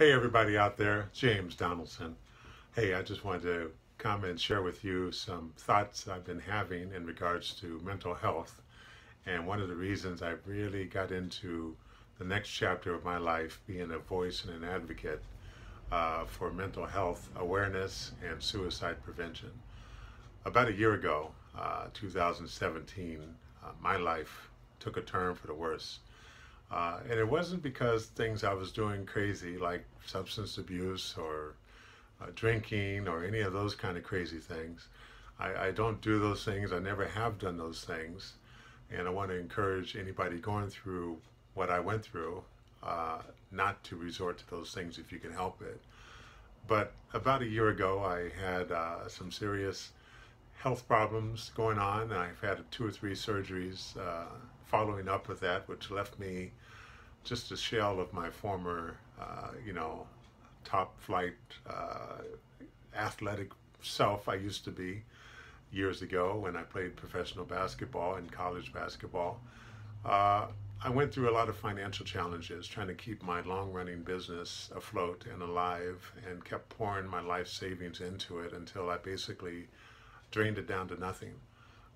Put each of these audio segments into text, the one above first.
Hey, everybody out there, James Donaldson. Hey, I just wanted to come and share with you some thoughts I've been having in regards to mental health. And one of the reasons I really got into the next chapter of my life being a voice and an advocate uh, for mental health awareness and suicide prevention. About a year ago, uh, 2017, uh, my life took a turn for the worse. Uh, and it wasn't because things I was doing crazy like substance abuse or uh, drinking or any of those kind of crazy things. I, I, don't do those things. I never have done those things. And I want to encourage anybody going through what I went through uh, not to resort to those things if you can help it. But about a year ago, I had uh, some serious health problems going on. I've had two or three surgeries uh, following up with that, which left me just a shell of my former, uh, you know, top flight uh, athletic self I used to be years ago when I played professional basketball and college basketball. Uh, I went through a lot of financial challenges trying to keep my long running business afloat and alive and kept pouring my life savings into it until I basically drained it down to nothing.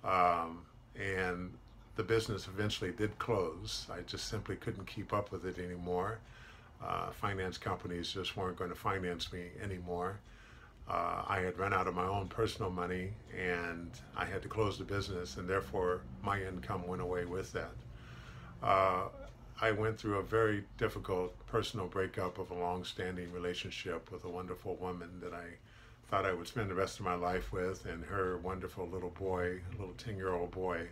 Um, and the business eventually did close. I just simply couldn't keep up with it anymore. Uh, finance companies just weren't going to finance me anymore. Uh, I had run out of my own personal money and I had to close the business, and therefore my income went away with that. Uh, I went through a very difficult personal breakup of a long standing relationship with a wonderful woman that I thought I would spend the rest of my life with, and her wonderful little boy, little 10 year old boy,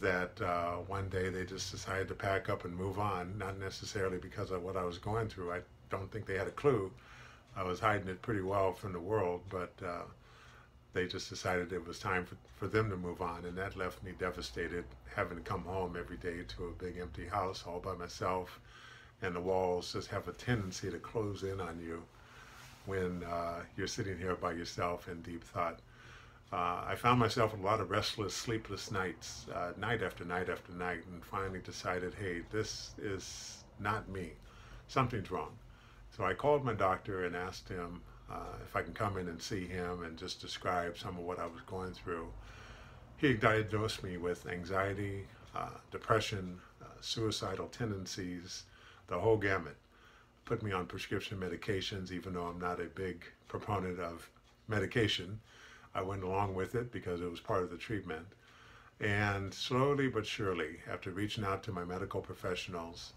that uh, one day they just decided to pack up and move on, not necessarily because of what I was going through. I don't think they had a clue. I was hiding it pretty well from the world, but uh, they just decided it was time for, for them to move on, and that left me devastated, having to come home every day to a big empty house all by myself, and the walls just have a tendency to close in on you when uh, you're sitting here by yourself in deep thought. Uh, I found myself a lot of restless, sleepless nights, uh, night after night after night, and finally decided, hey, this is not me. Something's wrong. So I called my doctor and asked him uh, if I can come in and see him and just describe some of what I was going through. He diagnosed me with anxiety, uh, depression, uh, suicidal tendencies, the whole gamut put me on prescription medications, even though I'm not a big proponent of medication. I went along with it because it was part of the treatment. And slowly but surely, after reaching out to my medical professionals,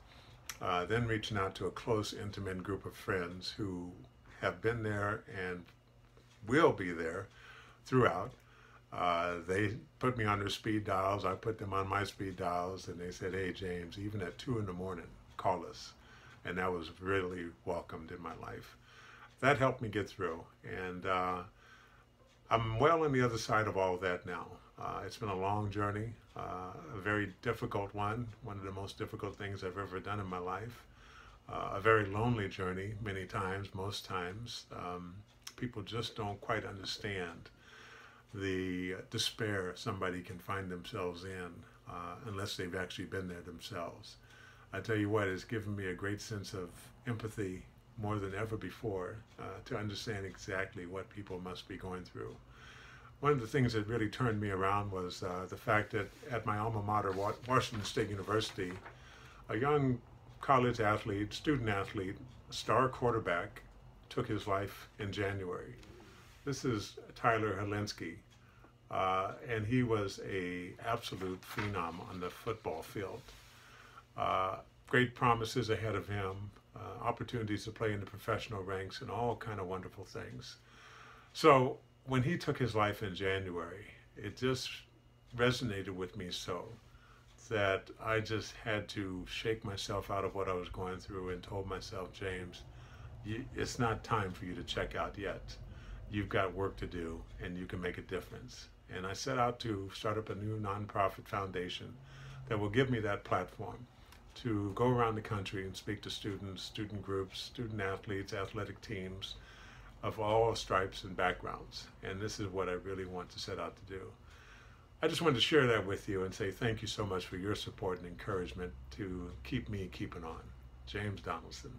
uh, then reaching out to a close, intimate group of friends who have been there and will be there throughout, uh, they put me on their speed dials. I put them on my speed dials, and they said, Hey, James, even at 2 in the morning, call us and that was really welcomed in my life. That helped me get through, and uh, I'm well on the other side of all of that now. Uh, it's been a long journey, uh, a very difficult one, one of the most difficult things I've ever done in my life. Uh, a very lonely journey, many times, most times. Um, people just don't quite understand the despair somebody can find themselves in uh, unless they've actually been there themselves. I tell you what, it's given me a great sense of empathy more than ever before uh, to understand exactly what people must be going through. One of the things that really turned me around was uh, the fact that at my alma mater, Washington State University, a young college athlete, student athlete, star quarterback, took his life in January. This is Tyler Hilinski, uh, and he was a absolute phenom on the football field. Uh, great promises ahead of him, uh, opportunities to play in the professional ranks, and all kind of wonderful things. So when he took his life in January, it just resonated with me so that I just had to shake myself out of what I was going through and told myself, James, it's not time for you to check out yet. You've got work to do and you can make a difference. And I set out to start up a new nonprofit foundation that will give me that platform to go around the country and speak to students, student groups, student athletes, athletic teams of all stripes and backgrounds. And this is what I really want to set out to do. I just wanted to share that with you and say thank you so much for your support and encouragement to keep me keeping on. James Donaldson.